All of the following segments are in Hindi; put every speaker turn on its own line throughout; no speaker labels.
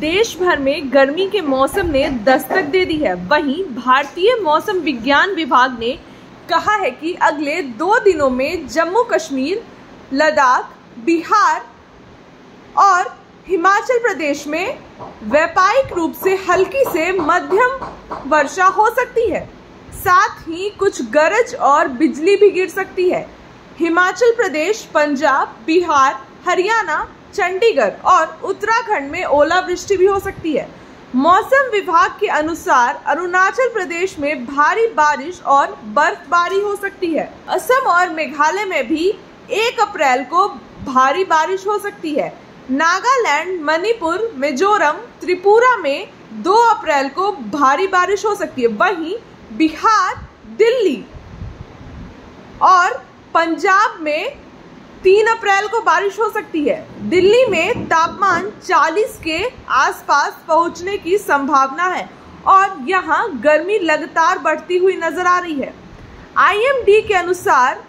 देश भर में गर्मी के मौसम ने दस्तक दे दी है। वहीं भारतीय मौसम विज्ञान विभाग ने कहा है कि अगले दो दिनों में जम्मू कश्मीर, लद्दाख, बिहार और हिमाचल प्रदेश में व्यापारिक रूप से हल्की से मध्यम वर्षा हो सकती है। साथ ही कुछ गरज और बिजली भी गिर सकती है। हिमाचल प्रदेश, पंजाब, बिहार हरियाणा, चंडीगढ़ और उत्तराखंड में ओलावृष्टि भी हो सकती है। मौसम विभाग के अनुसार अरुणाचल प्रदेश में भारी बारिश और बर्फबारी हो सकती है। असम और मेघालय में भी एक अप्रैल को भारी बारिश हो सकती है। नागालैंड, मणिपुर, मिजोरम, त्रिपुरा में 2 अप्रैल को भारी बारिश हो सकती है। वहीं बिहार, दिल्ली और पंजाब में तीन अप्रैल को बारिश हो सकती है। दिल्ली में तापमान 40 के आसपास पहुँचने की संभावना है और यहाँ गर्मी लगातार बढ़ती हुई नज़र आ रही है। आईएमडी के अनुसार,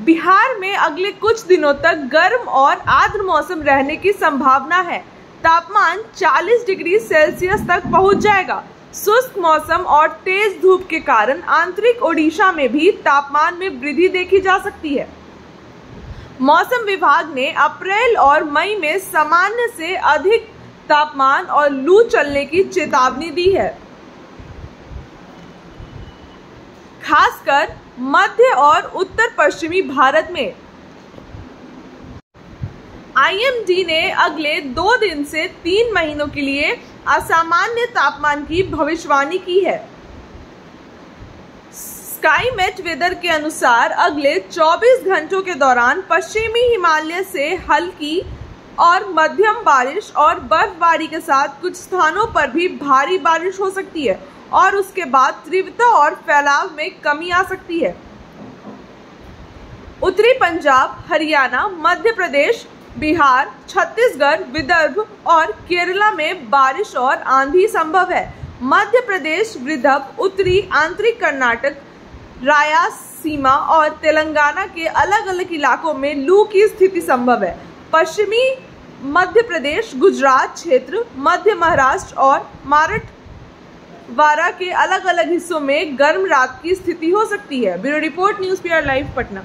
बिहार में अगले कुछ दिनों तक गर्म और आर्द्र मौसम रहने की संभावना है। तापमान 40 डिग्री सेल्सियस तक पहुँच जाएगा। शुष्क मौसम और तेज धूप के कारण आंतरिक ओडिशा में भी तापमान में वृद्धि देखी जा सकती है। मौसम विभाग ने अप्रैल और मई में सामान्य से अधिक तापमान और लू चलने की चेतावनी दी है। खासकर मध्य और उत्तर पश्चिमी भारत में। आईएमडी ने अगले दो दिन से तीन महीनों के लिए असामान्य तापमान की भविष्यवाणी की है। स्काई मेट वेदर के अनुसार अगले 24 घंटों के दौरान पश्चिमी हिमालय से हल्की और मध्यम बारिश और बर्फबारी के साथ कुछ स्थानों पर भी भारी बारिश हो सकती है और उसके बाद तीव्रता और फैलाव में कमी आ सकती है। उत्तरी पंजाब, हरियाणा, मध्य प्रदेश, बिहार, छत्तीसगढ़, विदर्भ और केरला में बारिश और आंधी संभव है। मध्य प्रदेश, विदर्भ, उत्तरी, आंतरिक कर्नाटक रायसीमा और तेलंगाना के अलग अलग इलाकों में लू की स्थिति संभव है। पश्चिमी मध्य प्रदेश, गुजरात क्षेत्र, मध्य महाराष्ट्र और मारठ वारा के अलग अलग हिस्सों में गर्म रात की स्थिति हो सकती है। Bureau report, news PR live, Patna.